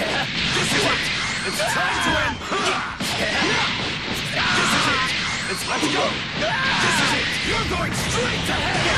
This is it! It's time to end! This is it! It's let's go! This is it! You're going straight to hell!